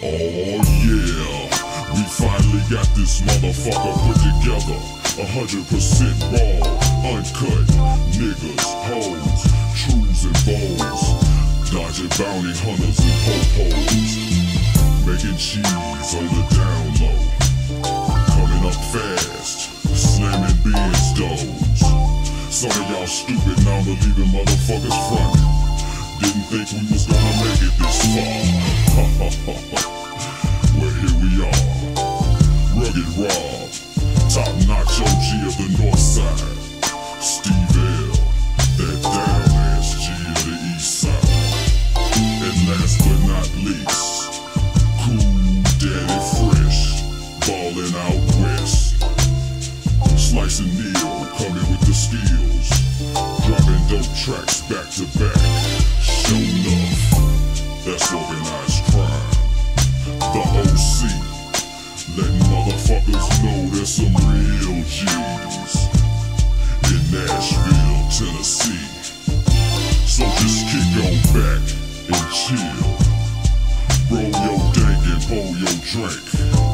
Oh yeah, we finally got this motherfucker put together. A hundred percent raw, uncut, niggas, hoes, trues and bows, dodging bounty hunters and po-pos, making cheese on the down low, coming up fast, slamming Benz doors. Some of y'all stupid non-believing motherfuckers frontin'. Didn't think we was gonna make it this Rob, top notch OG of the North Side. Steve L, that down ass G of the East Side. And last but not least, Cool Daddy Fresh, ballin' out west. Slice and Neil coming with the skills. Dropping dope tracks back to back. Show enough. That's organized crime. The OC. Letting motherfuckers know there's some real G's. In Nashville, Tennessee. So just kick on back and chill. Roll your dank and pull your drink.